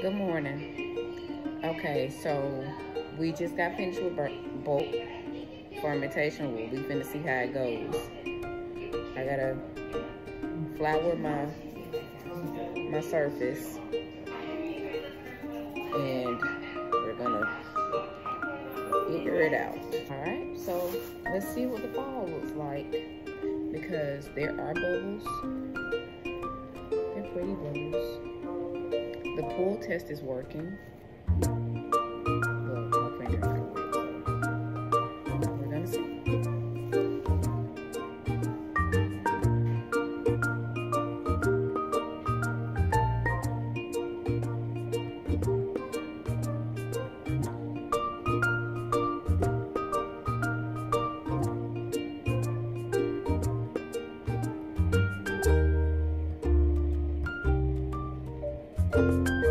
Good morning. Okay, so we just got finished with bulk fermentation. We'll be finna see how it goes. I gotta flour my my surface and we're gonna figure it out. All right, so let's see what the fall looks like because there are bubbles. They're pretty bubbles. The pull test is working. Pretty